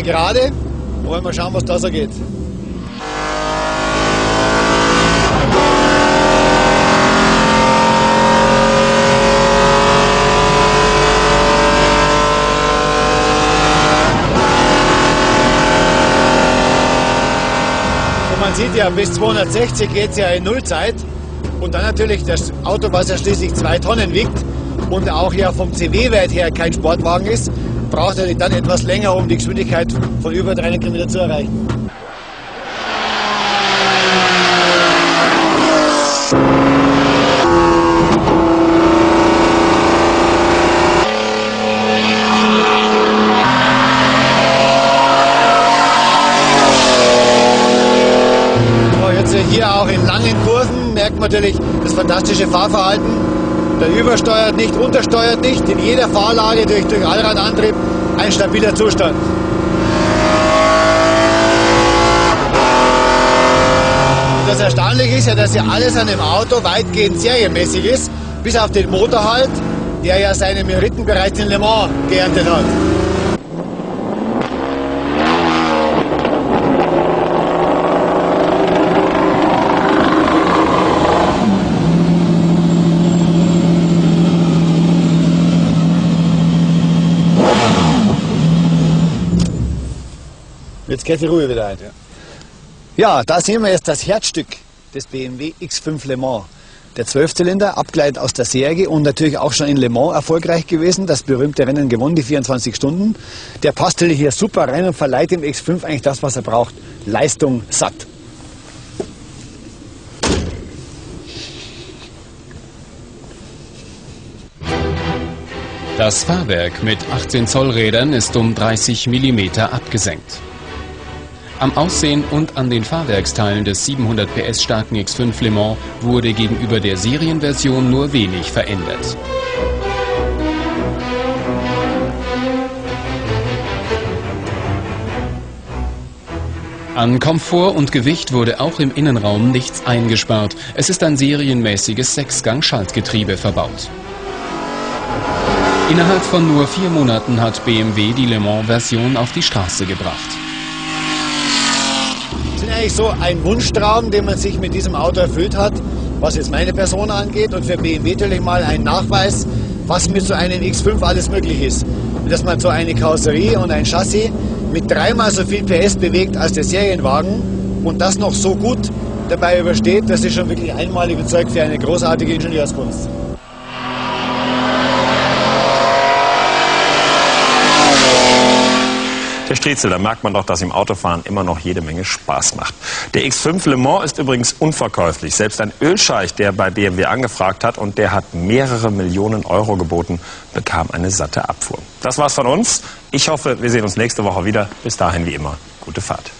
lange gerade. Wollen wir schauen, was da so geht. man sieht ja, bis 260 geht es ja in Nullzeit. Und dann natürlich das Auto, was ja schließlich zwei Tonnen wiegt und auch ja vom CW-Wert her kein Sportwagen ist, braucht er dann etwas länger, um die Geschwindigkeit von über 300 km zu erreichen. hier auch in langen Kurven merkt man natürlich das fantastische Fahrverhalten. Der übersteuert nicht, untersteuert nicht, in jeder Fahrlage durch, durch Allradantrieb ein stabiler Zustand. Das Erstaunliche ist ja, dass ja alles an dem Auto weitgehend serienmäßig ist, bis auf den Motor halt, der ja seine Meriten bereits in Le Mans geerntet hat. Jetzt geht die Ruhe wieder ein. Ja. ja, da sehen wir jetzt das Herzstück des BMW X5 Le Mans. Der Zwölfzylinder, abgeleitet aus der Serie und natürlich auch schon in Le Mans erfolgreich gewesen. Das berühmte Rennen gewonnen, die 24 Stunden. Der passt hier super rein und verleiht dem X5 eigentlich das, was er braucht. Leistung satt. Das Fahrwerk mit 18 Zoll Rädern ist um 30 mm abgesenkt. Am Aussehen und an den Fahrwerksteilen des 700 PS starken X5 Le Mans wurde gegenüber der Serienversion nur wenig verändert. An Komfort und Gewicht wurde auch im Innenraum nichts eingespart. Es ist ein serienmäßiges Sechsgang-Schaltgetriebe verbaut. Innerhalb von nur vier Monaten hat BMW die Le Mans-Version auf die Straße gebracht eigentlich so ein Wunschtraum, den man sich mit diesem Auto erfüllt hat, was jetzt meine Person angeht und für BMW natürlich mal ein Nachweis, was mit so einem X5 alles möglich ist. Dass man so eine Karosserie und ein Chassis mit dreimal so viel PS bewegt als der Serienwagen und das noch so gut dabei übersteht, das ist schon wirklich einmalig Zeug für eine großartige Ingenieurskunst. Der Striezel, da merkt man doch, dass im Autofahren immer noch jede Menge Spaß macht. Der X5 Le Mans ist übrigens unverkäuflich. Selbst ein Ölscheich, der bei BMW angefragt hat und der hat mehrere Millionen Euro geboten, bekam eine satte Abfuhr. Das war's von uns. Ich hoffe, wir sehen uns nächste Woche wieder. Bis dahin wie immer, gute Fahrt.